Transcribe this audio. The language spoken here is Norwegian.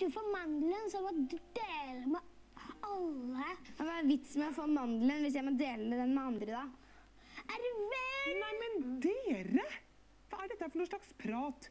Hvis du får mandelen, så må du dele med alle. Hva er vitsen med å få mandelen hvis jeg må dele den med andre, da? Er du vel? Nei, men dere! Hva er dette for noe slags prat?